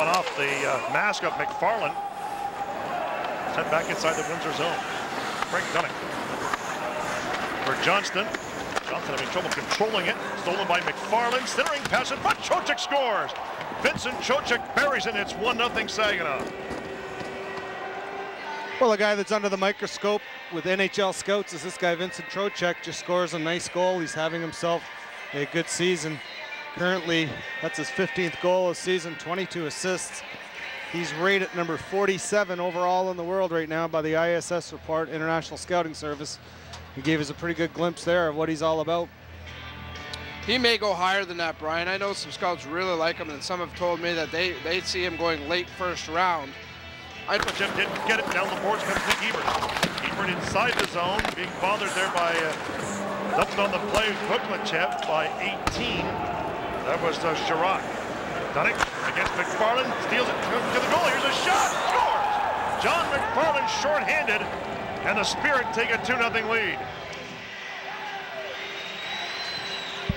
one off the uh, mask of McFarland. Sent back inside the Windsor zone. Frank Duininck. For Johnston. Johnston having trouble controlling it. Stolen by McFarland. Centering pass in front. Trocheck scores. Vincent Trocheck buries it. It's 1-0 Saginaw. Well, a guy that's under the microscope with NHL scouts is this guy, Vincent Trocheck, just scores a nice goal. He's having himself a good season. Currently, that's his 15th goal of season, 22 assists. He's rated number 47 overall in the world right now by the ISS report, International Scouting Service. He gave us a pretty good glimpse there of what he's all about. He may go higher than that, Brian. I know some scouts really like him, and some have told me that they, they see him going late first round. Jim didn't get it down the boards comes Nick Ebert. Ebert inside the zone, being bothered there by uh, dumped on the play Khokhlachev by 18. That was uh, Sherratt. Duininck against McFarland, steals it to the goal. Here's a shot, scores! John McFarland short-handed, and the Spirit take a 2-0 lead.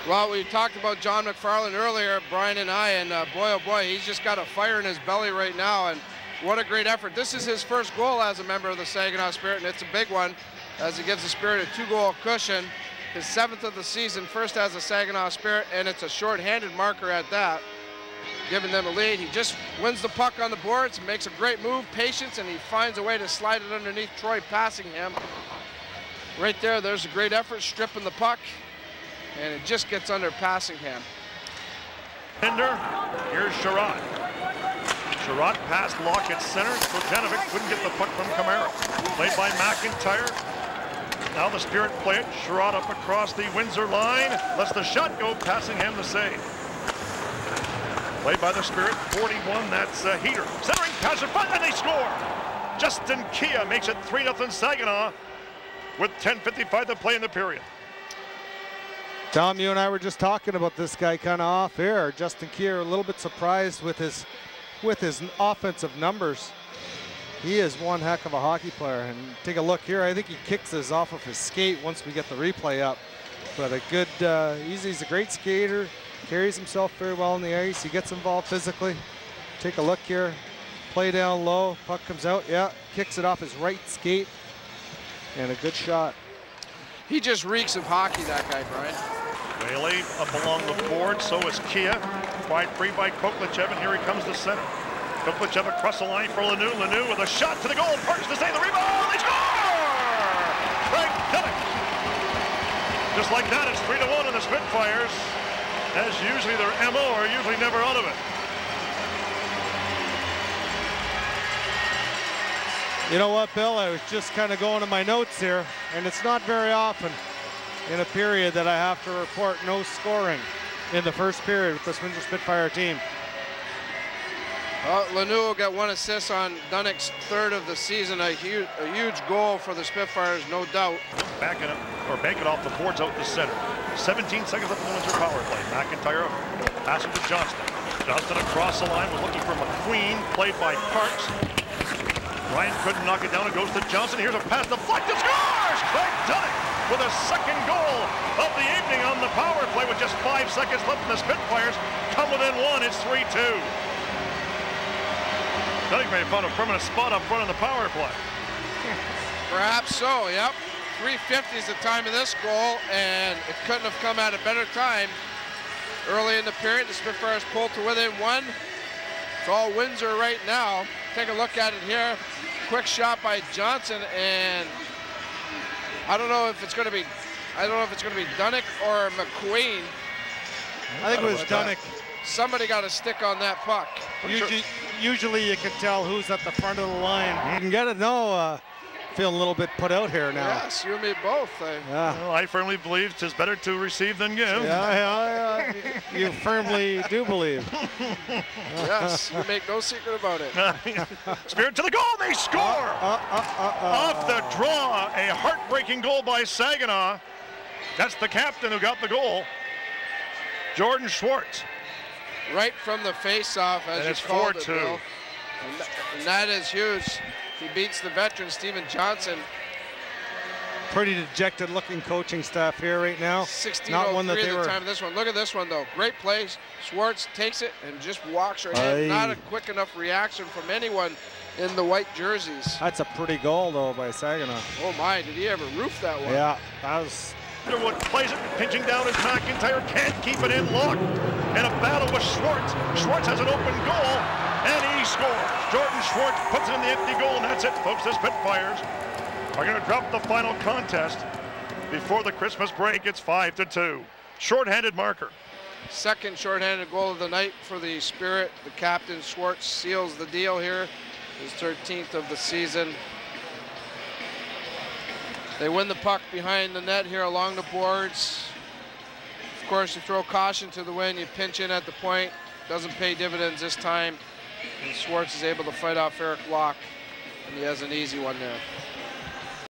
Well, we talked about John McFarland earlier, Brian and I, and uh, boy, oh boy, he's just got a fire in his belly right now, and what a great effort. This is his first goal as a member of the Saginaw Spirit, and it's a big one as he gives the Spirit a two-goal cushion. His seventh of the season, first as a Saginaw Spirit, and it's a short-handed marker at that, giving them a lead. He just wins the puck on the boards, makes a great move, patience, and he finds a way to slide it underneath Troy passing him. Right there, there's a great effort, stripping the puck, and it just gets under passing him. Hinder, here's Sherratt. Sherratt passed Lockett center. so Stojanovic couldn't get the puck from Camara. Played by McIntyre. Now the Spirit play it. Sherratt up across the Windsor line. Lets the shot go, passing him the save. Played by the Spirit, 41, that's a heater. Centering pass in and they score! Justin Kea makes it 3-0 Saginaw with 10.55 to play in the period. Tom, you and I were just talking about this guy kind of off air. Justin Kea a little bit surprised with his with his offensive numbers. He is one heck of a hockey player. And take a look here. I think he kicks this off of his skate once we get the replay up. But a good, uh, he's, he's a great skater, carries himself very well on the ice. He gets involved physically. Take a look here. Play down low, puck comes out, yeah, kicks it off his right skate. And a good shot. He just reeks of hockey, that guy, Brian. Bailey up along the board, so is Kea. Wide free by Khokhlachev, and here he comes to center. Khokhlachev across the line for Lemieux. Lemieux with a shot to the goal. Parks to save the rebound. They score! Craig Duininck. Just like that, it's 3 to 1 in the Spitfires. As usually their MO are usually never out of it. You know what, Bill? I was just kind of going to my notes here, and it's not very often in a period that I have to report no scoring in the first period with this Windsor Spitfire team. Uh, Lemieux got one assist on Duininck's third of the season. A huge, a huge goal for the Spitfires, no doubt. Backing up, or banking off the boards out the center. 17 seconds left in the Windsor power play. McIntyre passing to Johnston. Johnston across the line was looking for McQueen, played by Parks. Ryan couldn't knock it down. It goes to Johnson. Here's a pass deflected. Scores! Craig Duininck with a second goal of the evening on the power play with just five seconds left in the Spitfires. Come within one, it's 3-2. Duininck may have found a permanent spot up front in the power play. Perhaps so, yep. 350 is the time of this goal, and it couldn't have come at a better time. Early in the period, the Spitfires pulled to within one. It's all Windsor right now. Take a look at it here. Quick shot by Johnson, and I don't know if it's going to be, I don't know if it's going to be Duininck or McQueen. I think it was Duininck. Somebody got a stick on that puck. Usually, usually you can tell who's at the front of the line. You can get it. No, uh, feeling a little bit put out here now. Yes, you and me both. Yeah. Well, I firmly believe it's better to receive than give. Yeah, yeah, yeah. you firmly do believe. yes, you make no secret about it. Spirit to the goal, they score! Uh, uh, uh, Off the draw, a heartbreaking goal by Saginaw. That's the captain who got the goal, Jordan Szwarz. Right from the face-off, as And you it's called 4-2. it, Bill. And, and that is huge. He beats the veteran Steven Johnson pretty dejected looking coaching staff here right now. 16 Not one that they the were. time of this one. Look at this one though. Great place. Szwarz takes it and just walks right Aye. in. Not a quick enough reaction from anyone in the white jerseys. That's a pretty goal though by Saginaw. Oh my, did he ever roof that one? Yeah, that was Underwood plays it, pinching down as McIntyre can't keep it in locked. And a battle with Szwarz. Szwarz has an open goal, and he scores. Jordan Szwarz puts it in the empty goal, and that's it, folks. The Spitfires are going to drop the final contest before the Christmas break. It's five to two. Short-handed marker. Second shorthanded goal of the night for the Spirit. The captain Szwarz seals the deal here. His 13th of the season. They win the puck behind the net here along the boards. Of course, you throw caution to the wind. You pinch in at the point. Doesn't pay dividends this time. And Szwarz is able to fight off Eric Locke. And he has an easy one there.